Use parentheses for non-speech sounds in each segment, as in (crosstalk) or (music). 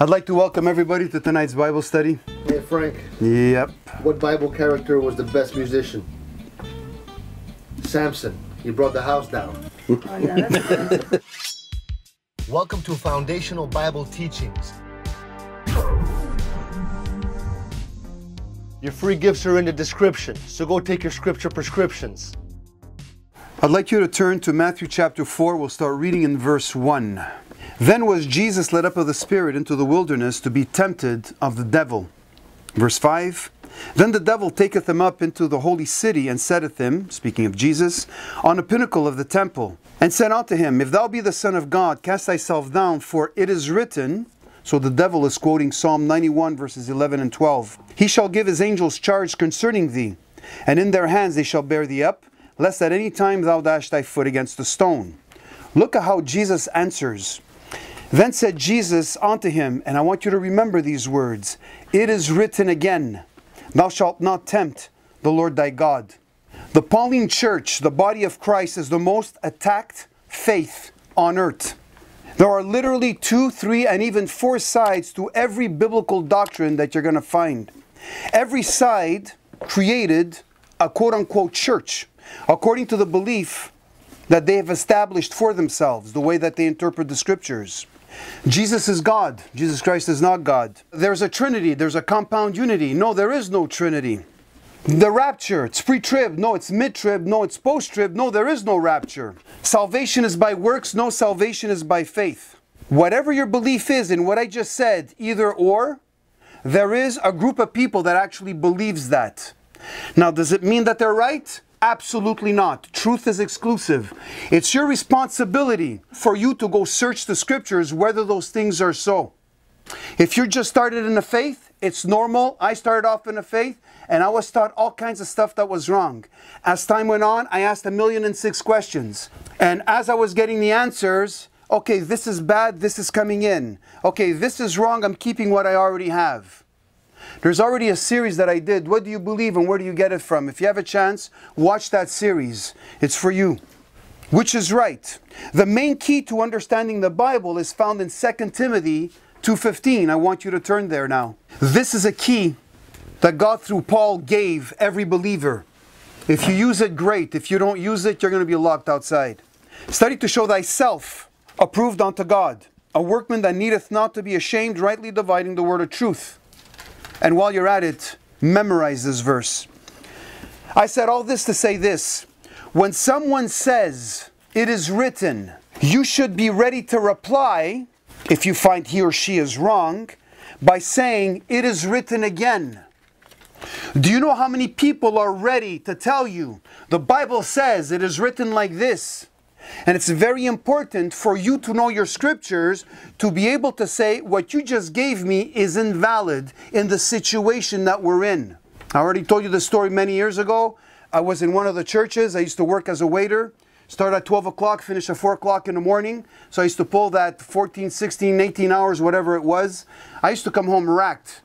I'd like to welcome everybody to tonight's Bible study. Hey Frank, Yep. what Bible character was the best musician? Samson. He brought the house down. Oh, yeah. (laughs) Welcome to Foundational Bible Teachings. Your free gifts are in the description, so go take your scripture prescriptions. I'd like you to turn to Matthew chapter 4. We'll start reading in verse 1. Then was Jesus led up of the Spirit into the wilderness to be tempted of the devil. Verse 5. Then the devil taketh him up into the holy city and setteth him, speaking of Jesus, on a pinnacle of the temple, and said unto him, If thou be the Son of God, cast thyself down, for it is written, so the devil is quoting Psalm 91, verses 11 and 12. He shall give his angels charge concerning thee, and in their hands they shall bear thee up, lest at any time thou dash thy foot against a stone. Look at how Jesus answers. Then said Jesus unto him, and I want you to remember these words It is written again, Thou shalt not tempt the Lord thy God. The Pauline Church, the body of Christ, is the most attacked faith on earth. There are literally two, three, and even four sides to every biblical doctrine that you're going to find. Every side created a quote unquote church according to the belief that they have established for themselves, the way that they interpret the scriptures. Jesus is God. Jesus Christ is not God. There's a trinity. There's a compound unity. No, there is no trinity. The rapture, it's pre trib. No, it's mid trib. No, it's post trib. No, there is no rapture. Salvation is by works. No, salvation is by faith. Whatever your belief is in what I just said, either or, there is a group of people that actually believes that. Now, does it mean that they're right? Absolutely not. Truth is exclusive. It's your responsibility for you to go search the scriptures whether those things are so. If you're just started in the faith, it's normal. I started off in the faith and I was taught all kinds of stuff that was wrong. As time went on, I asked a million and six questions. And as I was getting the answers, okay, this is bad, this is coming in. Okay, this is wrong, I'm keeping what I already have. There's already a series that I did. What do you believe and where do you get it from? If you have a chance, watch that series. It's for you. Which is right. The main key to understanding the Bible is found in 2 Timothy 2:15. I want you to turn there now. This is a key that God through Paul gave every believer. If you use it, great. If you don't use it, you're going to be locked outside. Study to show thyself approved unto God, a workman that needeth not to be ashamed, rightly dividing the word of truth. And while you're at it, memorize this verse. I said all this to say this. When someone says, it is written, you should be ready to reply, if you find he or she is wrong, by saying, it is written again. Do you know how many people are ready to tell you, the Bible says it is written like this? And it's very important for you to know your scriptures to be able to say what you just gave me is invalid in the situation that we're in. I already told you the story many years ago. I was in one of the churches. I used to work as a waiter. Start at 12 o'clock, finish at 4 o'clock in the morning. So I used to pull that 14, 16, 18 hours, whatever it was. I used to come home racked.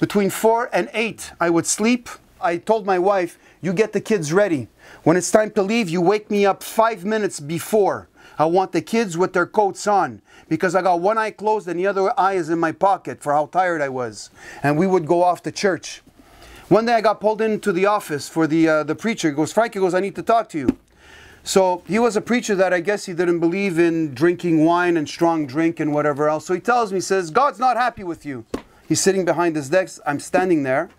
Between 4 and 8, I would sleep. I told my wife, you get the kids ready. When it's time to leave, you wake me up five minutes before. I want the kids with their coats on because I got one eye closed and the other eye is in my pocket for how tired I was. And we would go off to church. One day I got pulled into the office for the, uh, the preacher. He goes, Frank, he goes, I need to talk to you. So he was a preacher that I guess he didn't believe in drinking wine and strong drink and whatever else. So he tells me, he says, God's not happy with you. He's sitting behind his desk. I'm standing there.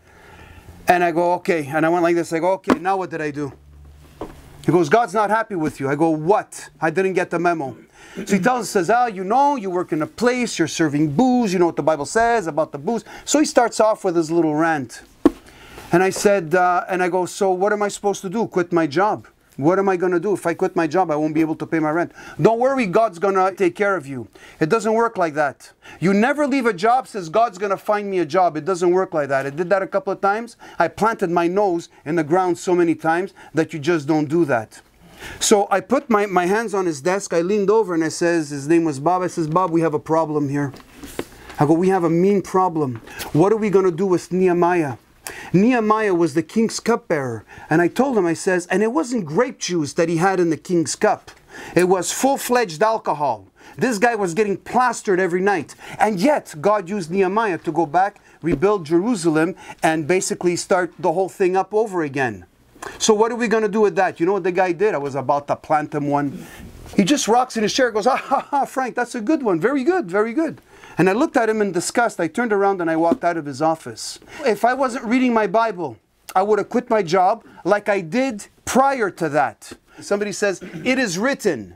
And I go, okay. And I went like this. I go, okay, now what did I do? He goes, God's not happy with you. I go, what? I didn't get the memo. So he tells us, says, oh, you know, you work in a place, you're serving booze, you know what the Bible says about the booze. So he starts off with his little rant. And I said, uh, and I go, so what am I supposed to do? Quit my job? What am I going to do? If I quit my job, I won't be able to pay my rent. Don't worry, God's going to take care of you. It doesn't work like that. You never leave a job says God's going to find me a job. It doesn't work like that. I did that a couple of times. I planted my nose in the ground so many times that you just don't do that. So I put my, my hands on his desk. I leaned over and I says, his name was Bob. I says, Bob, we have a problem here. I go, we have a mean problem. What are we going to do with Nehemiah? Nehemiah was the king's cupbearer. And I told him, I says, and it wasn't grape juice that he had in the king's cup. It was full-fledged alcohol. This guy was getting plastered every night. And yet, God used Nehemiah to go back, rebuild Jerusalem, and basically start the whole thing up over again. So, what are we going to do with that? You know what the guy did? I was about to plant him one. He just rocks in his chair, goes, ah, ha, ha, Frank, that's a good one. Very good, very good. And I looked at him in disgust. I turned around and I walked out of his office. If I wasn't reading my Bible, I would have quit my job like I did prior to that. Somebody says, It is written.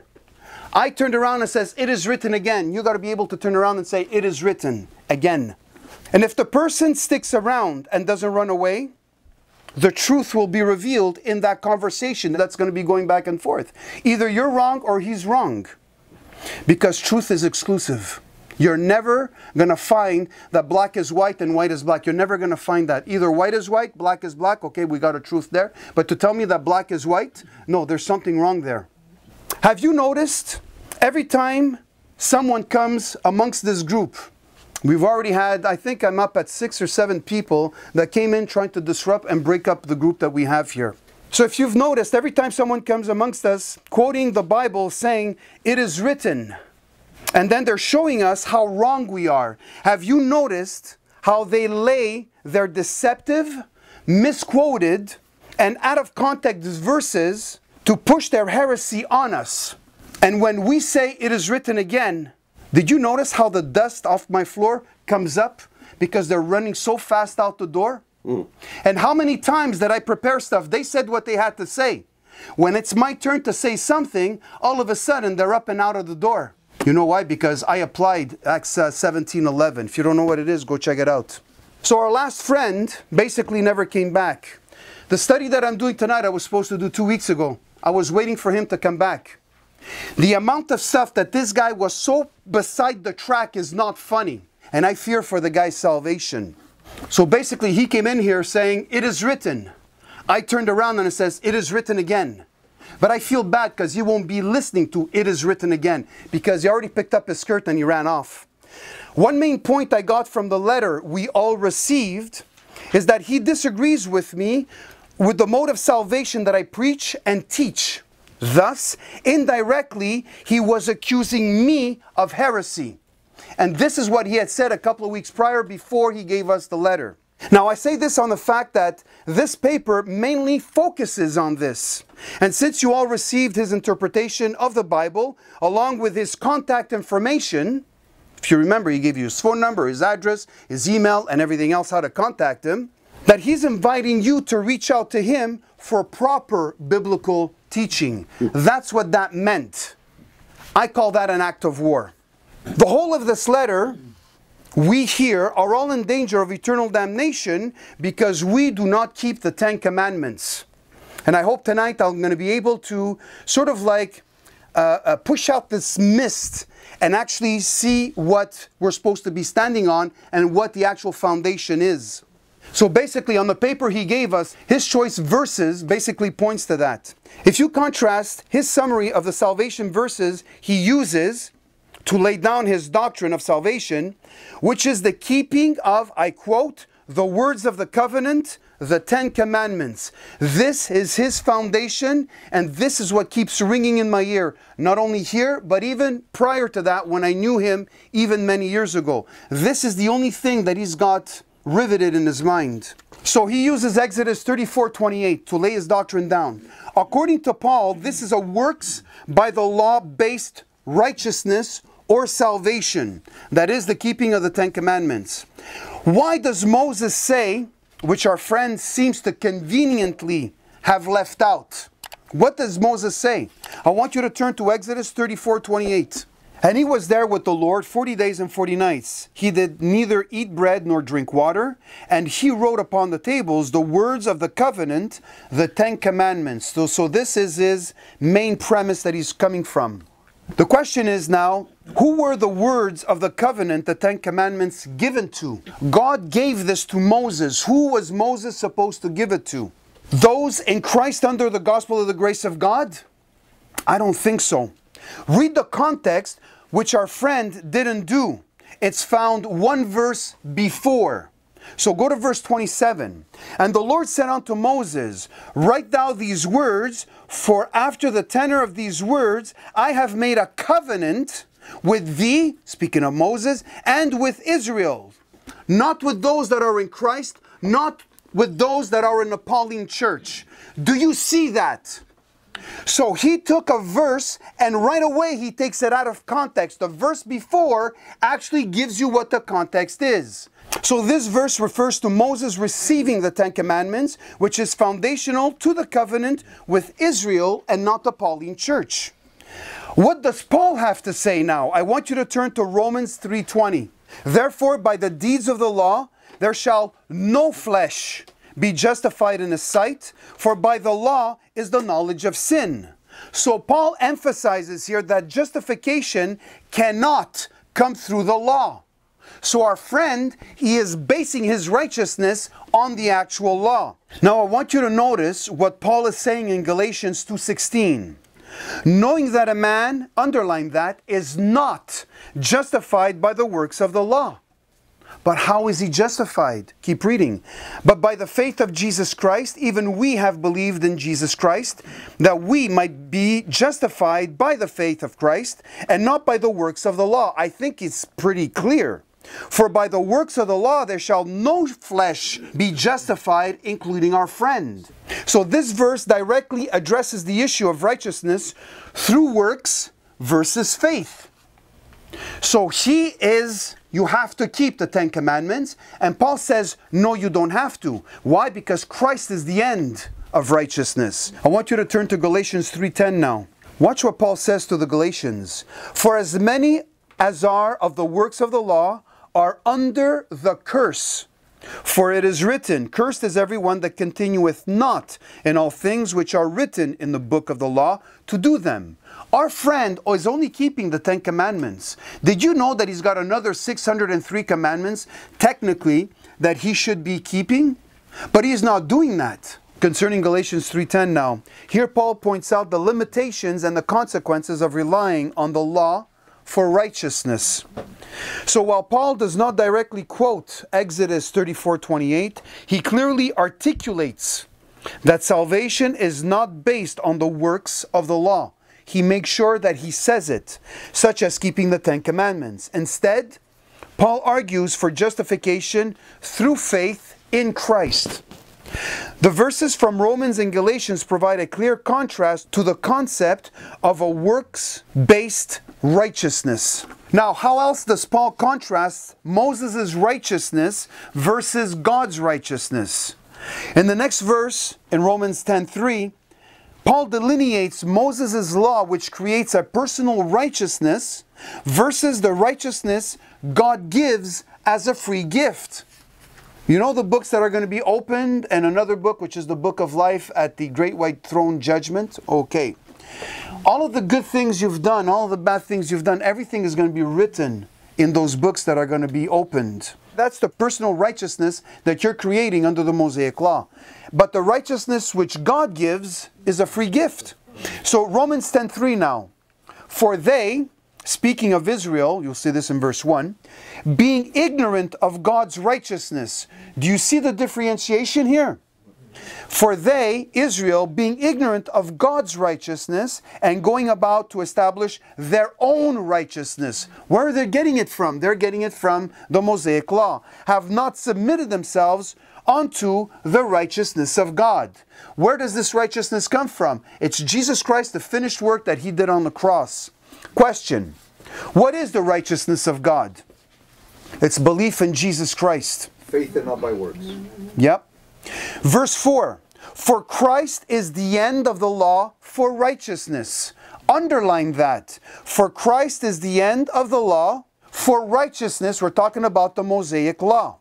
I turned around and says, It is written again. You got to be able to turn around and say, It is written again. And if the person sticks around and doesn't run away, the truth will be revealed in that conversation that's going to be going back and forth. Either you're wrong or he's wrong. Because truth is exclusive. You're never going to find that black is white and white is black. You're never going to find that. Either white is white, black is black. Okay, we got a truth there. But to tell me that black is white, no, there's something wrong there. Have you noticed every time someone comes amongst this group, we've already had, I think I'm up at six or seven people that came in trying to disrupt and break up the group that we have here. So if you've noticed, every time someone comes amongst us quoting the Bible saying, It is written, and then they're showing us how wrong we are. Have you noticed how they lay their deceptive, misquoted, and out of context verses to push their heresy on us? And when we say it is written again, did you notice how the dust off my floor comes up because they're running so fast out the door? Mm. And how many times did I prepare stuff? They said what they had to say. When it's my turn to say something, all of a sudden they're up and out of the door. You know why? Because I applied Acts uh, 17:11. If you don't know what it is, go check it out. So our last friend basically never came back. The study that I'm doing tonight, I was supposed to do two weeks ago. I was waiting for him to come back. The amount of stuff that this guy was so beside the track is not funny. And I fear for the guy's salvation. So basically, he came in here saying, It is written. I turned around and it says, It is written again. But I feel bad because he won't be listening to It is written again because he already picked up his skirt and he ran off. One main point I got from the letter we all received is that he disagrees with me with the mode of salvation that I preach and teach. Thus, indirectly, he was accusing me of heresy. And this is what he had said a couple of weeks prior before he gave us the letter. Now, I say this on the fact that this paper mainly focuses on this. And since you all received his interpretation of the Bible, along with his contact information, if you remember, he gave you his phone number, his address, his email, and everything else, how to contact him, that he's inviting you to reach out to him for proper biblical teaching. That's what that meant. I call that an act of war. The whole of this letter we here are all in danger of eternal damnation because we do not keep the Ten Commandments. And I hope tonight I'm going to be able to sort of like uh, uh, push out this mist and actually see what we're supposed to be standing on and what the actual foundation is. So basically, on the paper he gave us, his choice verses basically points to that. If you contrast his summary of the salvation verses he uses to lay down his doctrine of salvation, which is the keeping of, I quote, the words of the covenant, the Ten Commandments. This is his foundation, and this is what keeps ringing in my ear, not only here, but even prior to that when I knew him, even many years ago. This is the only thing that he's got riveted in his mind. So he uses Exodus 34 28 to lay his doctrine down. According to Paul, this is a works by the law based righteousness or salvation. That is the keeping of the Ten Commandments. Why does Moses say, which our friend seems to conveniently have left out? What does Moses say? I want you to turn to Exodus 34 28. And he was there with the Lord 40 days and 40 nights. He did neither eat bread nor drink water, and he wrote upon the tables the words of the covenant, the Ten Commandments. So, so this is his main premise that he's coming from. The question is now, who were the words of the covenant, the Ten Commandments, given to? God gave this to Moses. Who was Moses supposed to give it to? Those in Christ under the gospel of the grace of God? I don't think so. Read the context, which our friend didn't do. It's found one verse before. So go to verse 27. And the Lord said unto Moses, Write thou these words, for after the tenor of these words I have made a covenant with thee, speaking of Moses, and with Israel. Not with those that are in Christ, not with those that are in the Pauline church. Do you see that? So he took a verse and right away he takes it out of context. The verse before actually gives you what the context is. So this verse refers to Moses receiving the Ten Commandments, which is foundational to the covenant with Israel and not the Pauline church. What does Paul have to say now? I want you to turn to Romans 3:20. Therefore by the deeds of the law there shall no flesh be justified in his sight, for by the law is the knowledge of sin. So Paul emphasizes here that justification cannot come through the law. So our friend, he is basing his righteousness on the actual law. Now I want you to notice what Paul is saying in Galatians 2:16. Knowing that a man, underline that, is not justified by the works of the law. But how is he justified? Keep reading. But by the faith of Jesus Christ, even we have believed in Jesus Christ, that we might be justified by the faith of Christ and not by the works of the law. I think it's pretty clear. For by the works of the law there shall no flesh be justified, including our friend. So this verse directly addresses the issue of righteousness through works versus faith. So he is, you have to keep the Ten Commandments. And Paul says, no, you don't have to. Why? Because Christ is the end of righteousness. I want you to turn to Galatians 3.10 now. Watch what Paul says to the Galatians. For as many as are of the works of the law are under the curse. For it is written, Cursed is everyone that continueth not in all things which are written in the book of the law to do them. Our friend is only keeping the Ten Commandments. Did you know that he's got another 603 commandments, technically, that he should be keeping? But he's not doing that. Concerning Galatians 3:10 now, here Paul points out the limitations and the consequences of relying on the law for righteousness. So while Paul does not directly quote Exodus 34:28, he clearly articulates that salvation is not based on the works of the law. He makes sure that he says it, such as keeping the 10 commandments. Instead, Paul argues for justification through faith in Christ. The verses from Romans and Galatians provide a clear contrast to the concept of a works based righteousness. Now, how else does Paul contrast Moses' righteousness versus God's righteousness? In the next verse, in Romans 10:3, Paul delineates Moses' law, which creates a personal righteousness, versus the righteousness God gives as a free gift. You know the books that are going to be opened, and another book, which is the book of life at the great white throne judgment? Okay. All of the good things you've done, all the bad things you've done, everything is going to be written in those books that are going to be opened. That's the personal righteousness that you're creating under the Mosaic law. But the righteousness which God gives is a free gift. So Romans 10:3 now. For they, speaking of Israel, you'll see this in verse 1, being ignorant of God's righteousness. Do you see the differentiation here? For they, Israel, being ignorant of God's righteousness and going about to establish their own righteousness. Where are they getting it from? They're getting it from the Mosaic law. Have not submitted themselves unto the righteousness of God. Where does this righteousness come from? It's Jesus Christ, the finished work that He did on the cross. Question What is the righteousness of God? It's belief in Jesus Christ. Faith and not by works. Yep. Verse 4 For Christ is the end of the law for righteousness. Underline that. For Christ is the end of the law for righteousness. We're talking about the Mosaic law.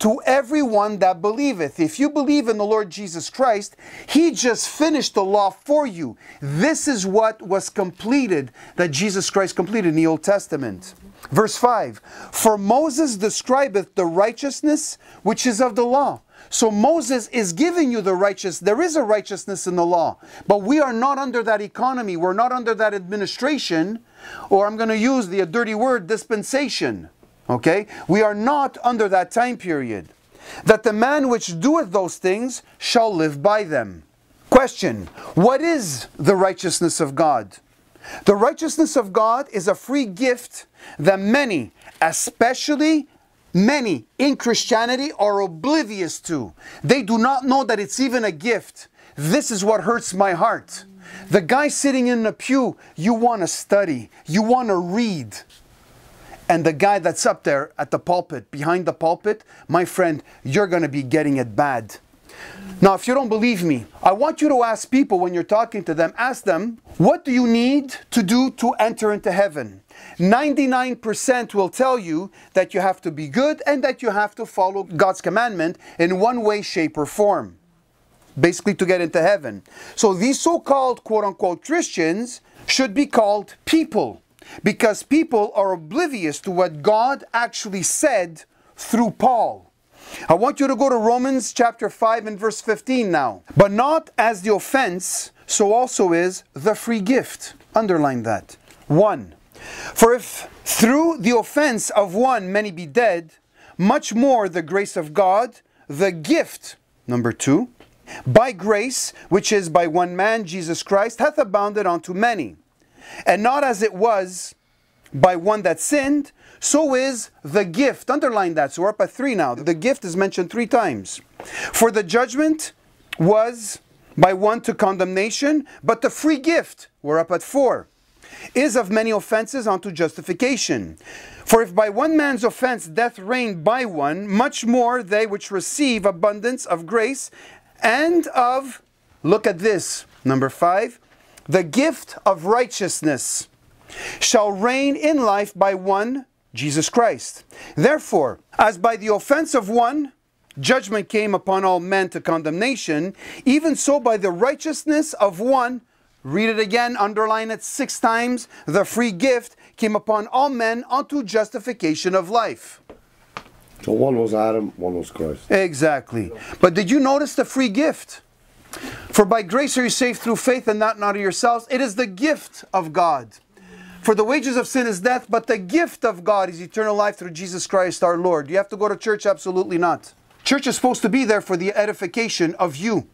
To everyone that believeth. If you believe in the Lord Jesus Christ, He just finished the law for you. This is what was completed, that Jesus Christ completed in the Old Testament. Verse 5 For Moses describeth the righteousness which is of the law. So Moses is giving you the righteous. There is a righteousness in the law, but we are not under that economy. We're not under that administration, or I'm going to use the dirty word dispensation. Okay? We are not under that time period. That the man which doeth those things shall live by them. Question What is the righteousness of God? The righteousness of God is a free gift that many, especially many in Christianity, are oblivious to. They do not know that it's even a gift. This is what hurts my heart. The guy sitting in the pew, you want to study, you want to read. And the guy that's up there at the pulpit, behind the pulpit, my friend, you're going to be getting it bad. Now, if you don't believe me, I want you to ask people when you're talking to them, ask them, what do you need to do to enter into heaven? 99% will tell you that you have to be good and that you have to follow God's commandment in one way, shape, or form. Basically, to get into heaven. So, these so called quote unquote Christians should be called people because people are oblivious to what God actually said through Paul. I want you to go to Romans chapter 5 and verse 15 now. But not as the offense, so also is the free gift. Underline that. 1. For if through the offense of one many be dead, much more the grace of God, the gift, number 2, by grace, which is by one man, Jesus Christ, hath abounded unto many. And not as it was by one that sinned, so is the gift. Underline that. So we're up at three now. The gift is mentioned three times. For the judgment was by one to condemnation, but the free gift, we're up at four, is of many offenses unto justification. For if by one man's offense death reigned by one, much more they which receive abundance of grace and of, look at this, number five, the gift of righteousness shall reign in life by one Jesus Christ. Therefore, as by the offense of one, judgment came upon all men to condemnation, even so by the righteousness of one, read it again, underline it six times, the free gift came upon all men unto justification of life. So one was Adam, one was Christ. Exactly. But did you notice the free gift? For by grace are you saved through faith and not, not of yourselves. It is the gift of God. For the wages of sin is death, but the gift of God is eternal life through Jesus Christ our Lord. Do you have to go to church? Absolutely not. Church is supposed to be there for the edification of you.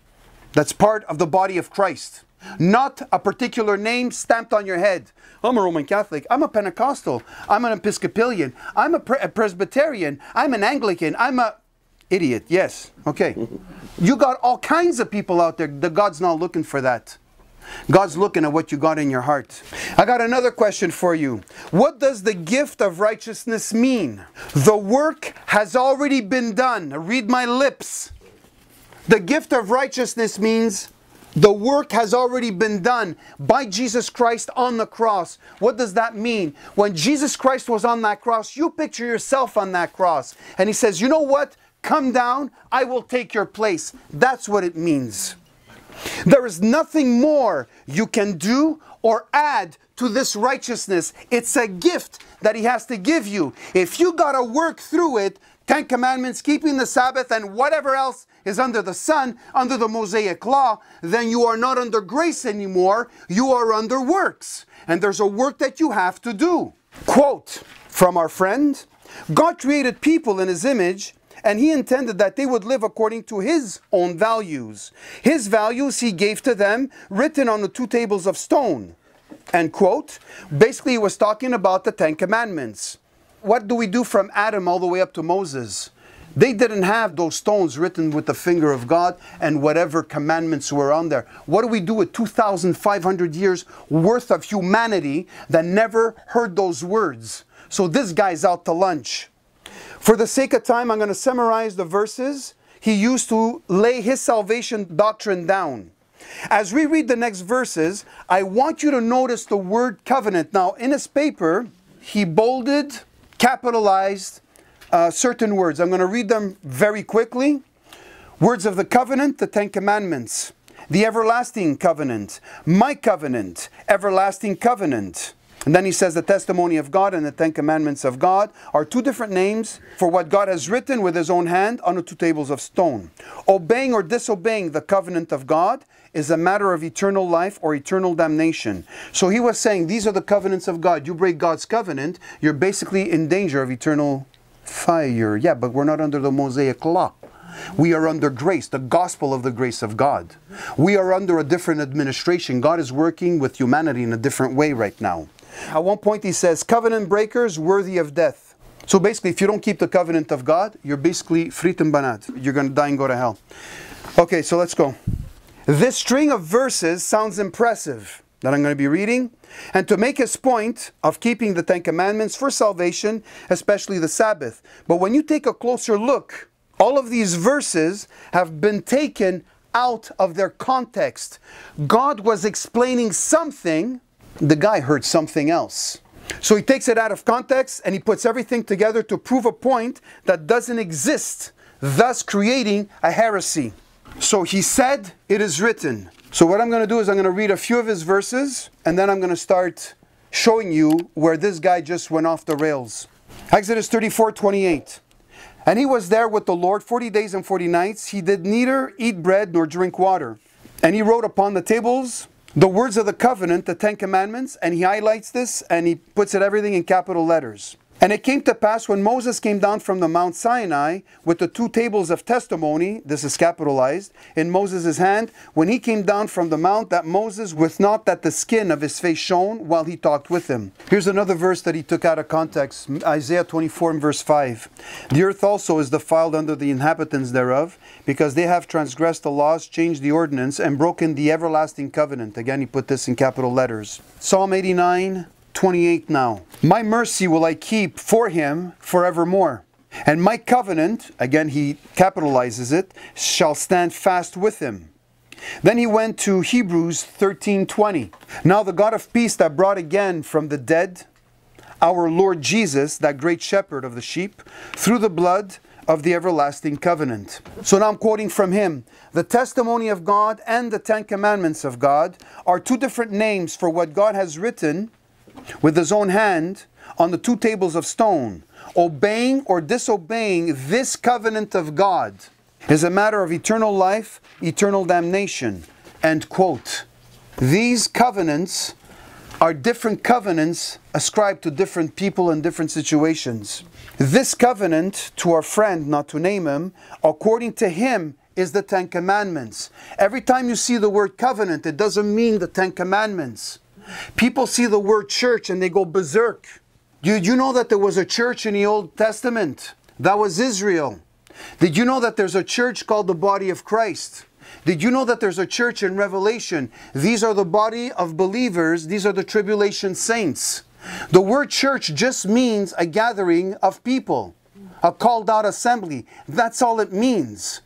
That's part of the body of Christ. Not a particular name stamped on your head. I'm a Roman Catholic. I'm a Pentecostal. I'm an Episcopalian. I'm a, Pre- a Presbyterian. I'm an Anglican. I'm a idiot. Yes. Okay. You got all kinds of people out there. The God's not looking for that. God's looking at what you got in your heart. I got another question for you. What does the gift of righteousness mean? The work has already been done. Read my lips. The gift of righteousness means the work has already been done by Jesus Christ on the cross. What does that mean? When Jesus Christ was on that cross, you picture yourself on that cross. And he says, You know what? Come down, I will take your place. That's what it means. There is nothing more you can do or add to this righteousness. It's a gift that He has to give you. If you got to work through it, Ten Commandments, keeping the Sabbath, and whatever else is under the sun, under the Mosaic law, then you are not under grace anymore. You are under works. And there's a work that you have to do. Quote from our friend God created people in His image and he intended that they would live according to his own values. His values he gave to them, written on the two tables of stone. End quote. Basically, he was talking about the Ten Commandments. What do we do from Adam all the way up to Moses? They didn't have those stones written with the finger of God and whatever commandments were on there. What do we do with 2,500 years worth of humanity that never heard those words? So this guy's out to lunch. For the sake of time, I'm going to summarize the verses he used to lay his salvation doctrine down. As we read the next verses, I want you to notice the word covenant. Now, in his paper, he bolded, capitalized uh, certain words. I'm going to read them very quickly. Words of the covenant, the Ten Commandments, the everlasting covenant, my covenant, everlasting covenant. And then he says the testimony of God and the Ten Commandments of God are two different names for what God has written with his own hand on the two tables of stone. Obeying or disobeying the covenant of God is a matter of eternal life or eternal damnation. So he was saying these are the covenants of God. You break God's covenant, you're basically in danger of eternal fire. Yeah, but we're not under the Mosaic law. We are under grace, the gospel of the grace of God. We are under a different administration. God is working with humanity in a different way right now. At one point, he says, Covenant breakers worthy of death. So basically, if you don't keep the covenant of God, you're basically fritem banat. You're going to die and go to hell. Okay, so let's go. This string of verses sounds impressive that I'm going to be reading. And to make his point of keeping the Ten Commandments for salvation, especially the Sabbath. But when you take a closer look, all of these verses have been taken out of their context. God was explaining something, the guy heard something else. So he takes it out of context and he puts everything together to prove a point that doesn't exist, thus creating a heresy. So he said, It is written. So what I'm going to do is I'm going to read a few of his verses and then I'm going to start showing you where this guy just went off the rails. Exodus 34 28. And he was there with the Lord 40 days and 40 nights. He did neither eat bread nor drink water. And he wrote upon the tables the words of the covenant, the Ten Commandments, and he highlights this and he puts it everything in capital letters. And it came to pass when Moses came down from the Mount Sinai with the two tables of testimony, this is capitalized, in Moses' hand, when he came down from the mount, that Moses with not that the skin of his face shone while he talked with him. Here's another verse that he took out of context Isaiah 24 and verse 5. The earth also is defiled under the inhabitants thereof, because they have transgressed the laws, changed the ordinance, and broken the everlasting covenant. Again, he put this in capital letters. Psalm 89. 28 now. My mercy will I keep for him forevermore. And my covenant, again he capitalizes it, shall stand fast with him. Then he went to Hebrews 13:20. Now the God of peace that brought again from the dead our Lord Jesus, that great shepherd of the sheep, through the blood of the everlasting covenant. So now I'm quoting from him. The testimony of God and the Ten Commandments of God are two different names for what God has written with his own hand on the two tables of stone. Obeying or disobeying this covenant of God is a matter of eternal life, eternal damnation. End quote. These covenants are different covenants ascribed to different people in different situations. This covenant, to our friend, not to name him, according to him, is the Ten Commandments. Every time you see the word covenant, it doesn't mean the Ten Commandments. People see the word church and they go berserk. Did you know that there was a church in the Old Testament? That was Israel. Did you know that there's a church called the body of Christ? Did you know that there's a church in Revelation? These are the body of believers, these are the tribulation saints. The word church just means a gathering of people, a called out assembly. That's all it means.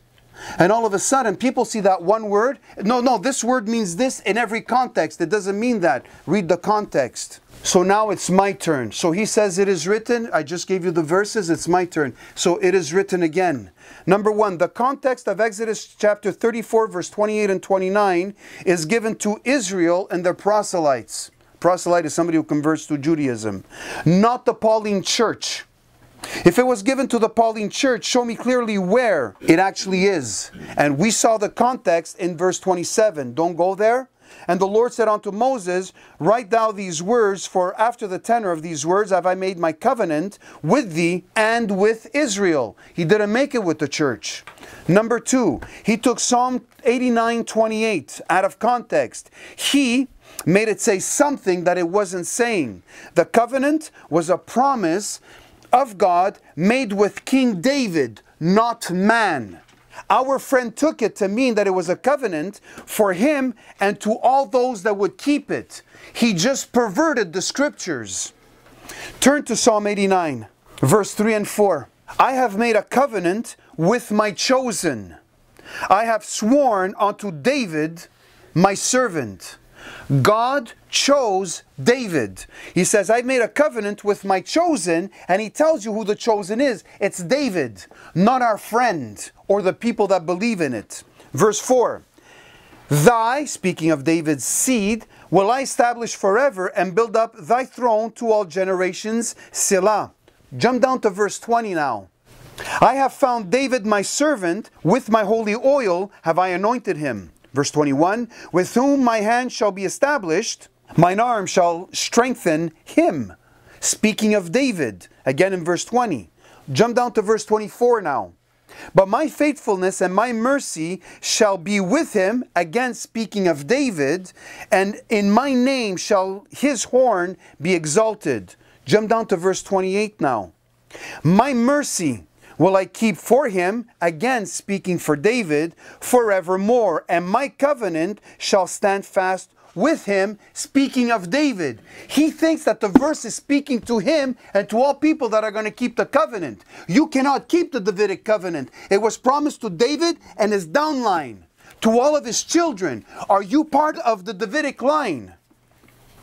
And all of a sudden, people see that one word. No, no, this word means this in every context. It doesn't mean that. Read the context. So now it's my turn. So he says, It is written. I just gave you the verses. It's my turn. So it is written again. Number one, the context of Exodus chapter 34, verse 28 and 29 is given to Israel and their proselytes. Proselyte is somebody who converts to Judaism, not the Pauline church. If it was given to the Pauline church, show me clearly where it actually is. And we saw the context in verse 27. Don't go there. And the Lord said unto Moses, Write thou these words, for after the tenor of these words have I made my covenant with thee and with Israel. He didn't make it with the church. Number two, he took Psalm 89 28 out of context. He made it say something that it wasn't saying. The covenant was a promise of God made with King David, not man. Our friend took it to mean that it was a covenant for him and to all those that would keep it. He just perverted the scriptures. Turn to Psalm 89, verse 3 and 4. I have made a covenant with my chosen. I have sworn unto David, my servant. God chose David. He says, I made a covenant with my chosen, and he tells you who the chosen is. It's David, not our friend or the people that believe in it. Verse 4 Thy, speaking of David's seed, will I establish forever and build up thy throne to all generations. Selah. Jump down to verse 20 now. I have found David my servant, with my holy oil have I anointed him. Verse 21 With whom my hand shall be established, mine arm shall strengthen him. Speaking of David, again in verse 20. Jump down to verse 24 now. But my faithfulness and my mercy shall be with him, again speaking of David, and in my name shall his horn be exalted. Jump down to verse 28 now. My mercy will I keep for him, again speaking for David, forevermore, and my covenant shall stand fast with him, speaking of David. He thinks that the verse is speaking to him and to all people that are going to keep the covenant. You cannot keep the Davidic covenant. It was promised to David and his downline, to all of his children. Are you part of the Davidic line?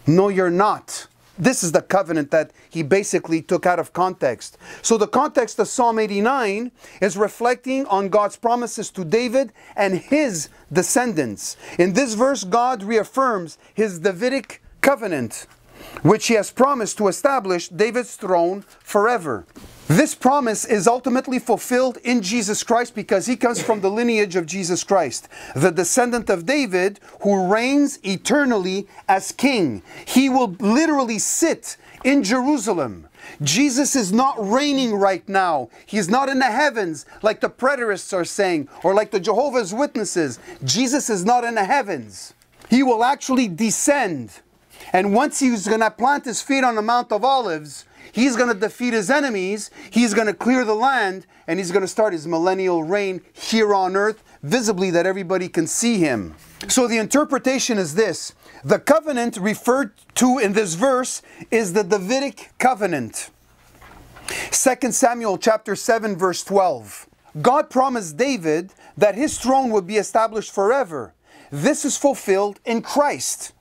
No, you're not. This is the covenant that he basically took out of context. So, the context of Psalm 89 is reflecting on God's promises to David and his descendants. In this verse, God reaffirms his Davidic covenant, which he has promised to establish David's throne forever. This promise is ultimately fulfilled in Jesus Christ because he comes from the lineage of Jesus Christ, the descendant of David who reigns eternally as king. He will literally sit in Jerusalem. Jesus is not reigning right now. He's not in the heavens like the preterists are saying or like the Jehovah's Witnesses. Jesus is not in the heavens. He will actually descend. And once he's going to plant his feet on the Mount of Olives, He's going to defeat his enemies, he's going to clear the land, and he's going to start his millennial reign here on earth, visibly that everybody can see him. So the interpretation is this the covenant referred to in this verse is the Davidic covenant. 2 Samuel chapter 7 verse 12. God promised David that his throne would be established forever. This is fulfilled in Christ,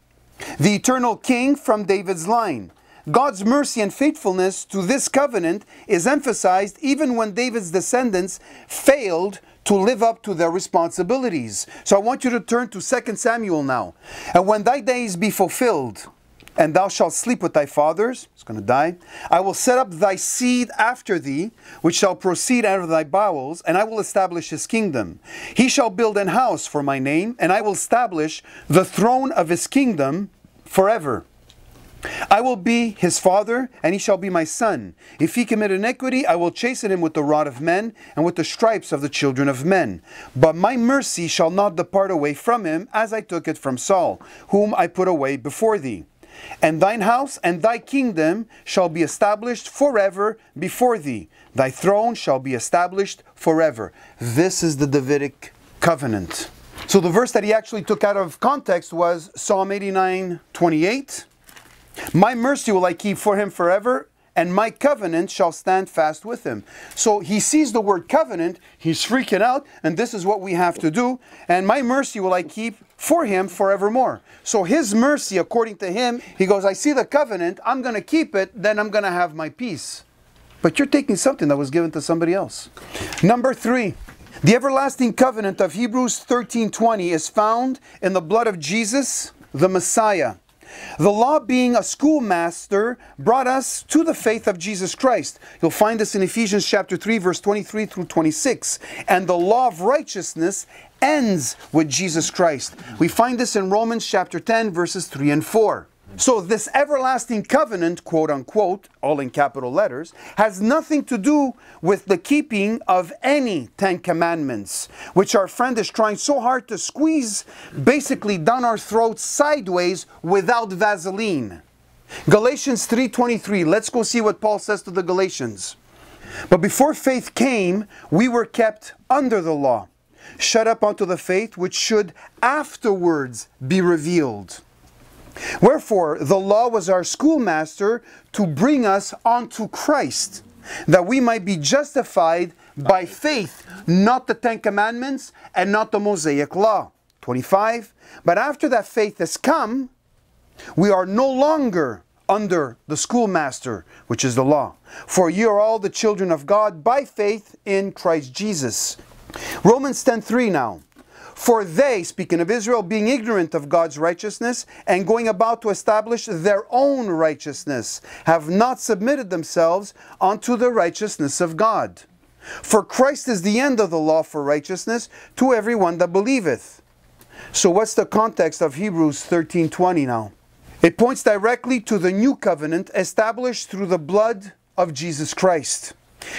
the eternal king from David's line. God's mercy and faithfulness to this covenant is emphasized even when David's descendants failed to live up to their responsibilities. So I want you to turn to 2 Samuel now. And when thy days be fulfilled, and thou shalt sleep with thy fathers, it's going to die. I will set up thy seed after thee, which shall proceed out of thy bowels, and I will establish his kingdom. He shall build an house for my name, and I will establish the throne of his kingdom forever. I will be his father, and he shall be my son. If he commit iniquity, I will chasten him with the rod of men, and with the stripes of the children of men. But my mercy shall not depart away from him, as I took it from Saul, whom I put away before thee. And thine house and thy kingdom shall be established forever before thee. Thy throne shall be established forever. This is the Davidic covenant. So the verse that he actually took out of context was Psalm 89 28. My mercy will I keep for him forever, and my covenant shall stand fast with him. So he sees the word covenant, he's freaking out, and this is what we have to do. And my mercy will I keep for him forevermore. So his mercy, according to him, he goes, I see the covenant, I'm going to keep it, then I'm going to have my peace. But you're taking something that was given to somebody else. Number three. The everlasting covenant of Hebrews 13:20 is found in the blood of Jesus, the Messiah. The law, being a schoolmaster, brought us to the faith of Jesus Christ. You'll find this in Ephesians chapter 3, verse 23 through 26. And the law of righteousness ends with Jesus Christ. We find this in Romans chapter 10, verses 3 and 4. So, this everlasting covenant, quote unquote, all in capital letters, has nothing to do with the keeping of any Ten Commandments, which our friend is trying so hard to squeeze basically down our throats sideways without Vaseline. Galatians 3:23. Let's go see what Paul says to the Galatians. But before faith came, we were kept under the law, shut up unto the faith which should afterwards be revealed. Wherefore, the law was our schoolmaster to bring us unto Christ, that we might be justified by faith, not the Ten Commandments and not the Mosaic law. 25. But after that faith has come, we are no longer under the schoolmaster, which is the law. For ye are all the children of God by faith in Christ Jesus. Romans 10:3 now. For they, speaking of Israel, being ignorant of God's righteousness and going about to establish their own righteousness, have not submitted themselves unto the righteousness of God. For Christ is the end of the law for righteousness to everyone that believeth. So what's the context of Hebrews 13:20 now? It points directly to the new covenant established through the blood of Jesus Christ.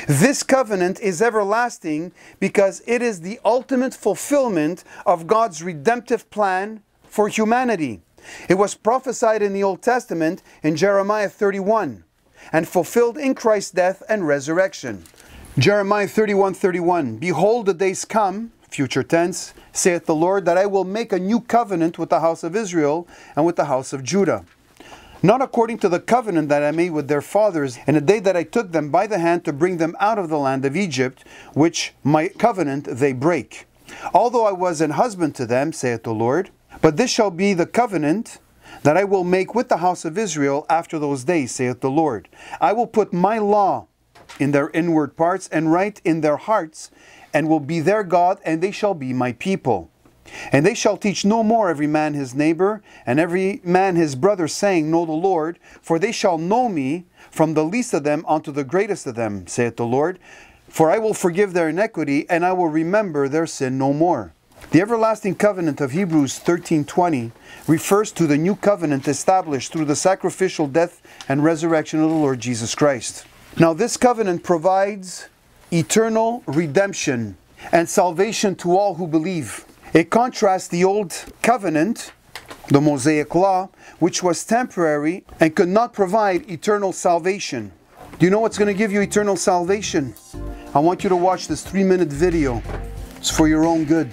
This covenant is everlasting because it is the ultimate fulfillment of God's redemptive plan for humanity. It was prophesied in the Old Testament in Jeremiah 31 and fulfilled in Christ's death and resurrection. Jeremiah 31 31 Behold, the days come, future tense, saith the Lord, that I will make a new covenant with the house of Israel and with the house of Judah not according to the covenant that I made with their fathers in the day that I took them by the hand to bring them out of the land of Egypt, which my covenant they break. Although I was an husband to them, saith the Lord, but this shall be the covenant that I will make with the house of Israel after those days, saith the Lord. I will put my law in their inward parts and write in their hearts, and will be their God, and they shall be my people. And they shall teach no more every man his neighbor, and every man his brother, saying, Know the Lord, for they shall know me from the least of them unto the greatest of them, saith the Lord. For I will forgive their iniquity, and I will remember their sin no more. The everlasting covenant of Hebrews 13:20 refers to the new covenant established through the sacrificial death and resurrection of the Lord Jesus Christ. Now this covenant provides eternal redemption and salvation to all who believe. It contrasts the old covenant, the Mosaic law, which was temporary and could not provide eternal salvation. Do you know what's going to give you eternal salvation? I want you to watch this three minute video. It's for your own good.